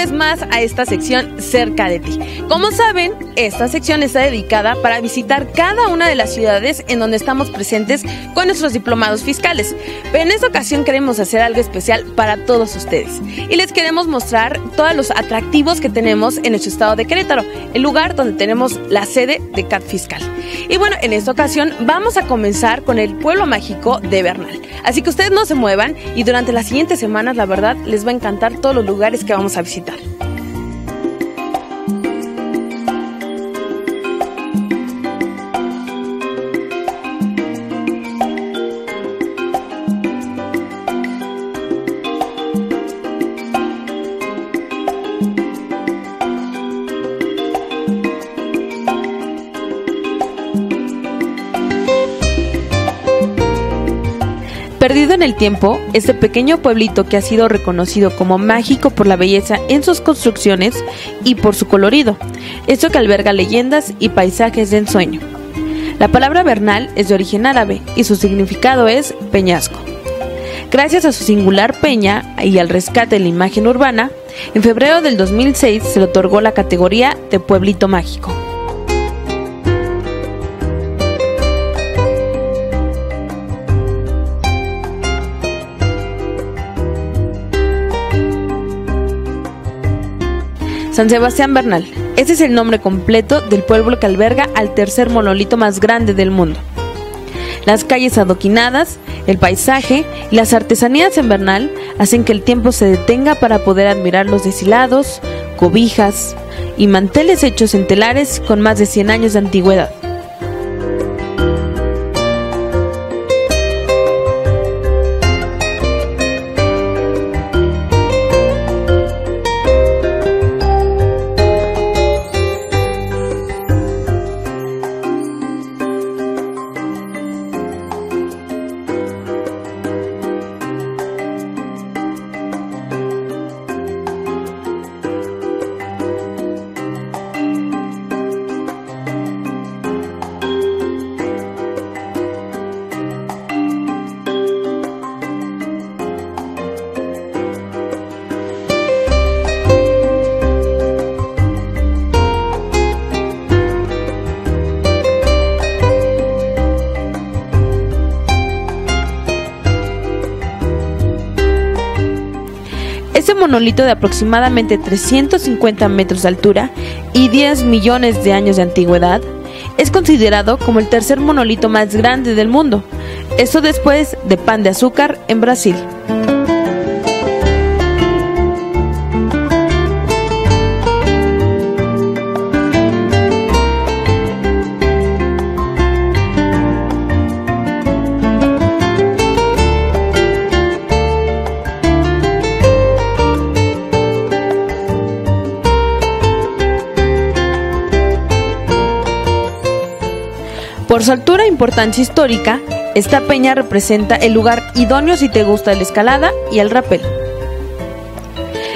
vez más a esta sección cerca de ti. Como saben, esta sección está dedicada para visitar cada una de las ciudades en donde estamos presentes con nuestros diplomados fiscales. Pero en esta ocasión queremos hacer algo especial para todos ustedes y les queremos mostrar todos los atractivos que tenemos en nuestro estado de Querétaro, el lugar donde tenemos la sede de CAT Fiscal. Y bueno, en esta ocasión vamos a comenzar con el pueblo mágico de Bernal. Así que ustedes no se muevan y durante las siguientes semanas, la verdad, les va a encantar todos los lugares que vamos a visitar. Perdido en el tiempo, este pequeño pueblito que ha sido reconocido como mágico por la belleza en sus construcciones y por su colorido, esto que alberga leyendas y paisajes de ensueño. La palabra Bernal es de origen árabe y su significado es peñasco. Gracias a su singular peña y al rescate de la imagen urbana, en febrero del 2006 se le otorgó la categoría de pueblito mágico. San Sebastián Bernal. Ese es el nombre completo del pueblo que alberga al tercer monolito más grande del mundo. Las calles adoquinadas, el paisaje y las artesanías en Bernal hacen que el tiempo se detenga para poder admirar los deshilados, cobijas y manteles hechos en telares con más de 100 años de antigüedad. Este monolito de aproximadamente 350 metros de altura y 10 millones de años de antigüedad es considerado como el tercer monolito más grande del mundo, esto después de Pan de Azúcar en Brasil. Por su altura e importancia histórica, esta peña representa el lugar idóneo si te gusta la escalada y el rappel.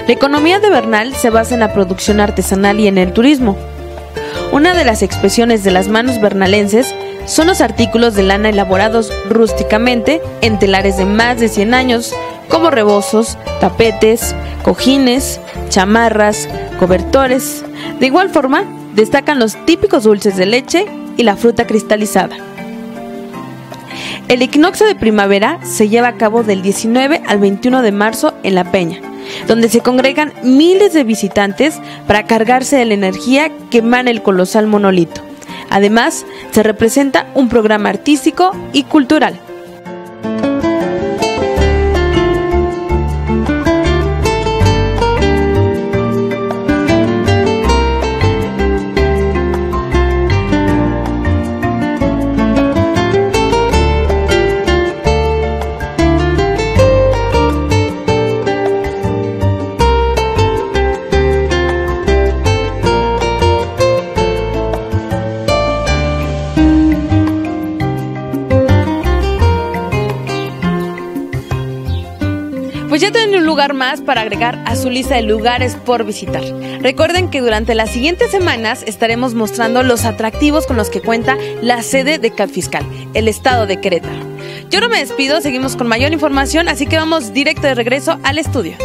La economía de Bernal se basa en la producción artesanal y en el turismo. Una de las expresiones de las manos bernalenses son los artículos de lana elaborados rústicamente en telares de más de 100 años, como rebozos, tapetes, cojines, chamarras, cobertores. De igual forma, destacan los típicos dulces de leche y la fruta cristalizada. El equinoccio de primavera se lleva a cabo del 19 al 21 de marzo en La Peña, donde se congregan miles de visitantes para cargarse de la energía que emana el colosal monolito. Además, se representa un programa artístico y cultural. Pues ya tienen un lugar más para agregar a su lista de lugares por visitar. Recuerden que durante las siguientes semanas estaremos mostrando los atractivos con los que cuenta la sede de CAP Fiscal, el estado de Querétaro. Yo no me despido, seguimos con mayor información, así que vamos directo de regreso al estudio.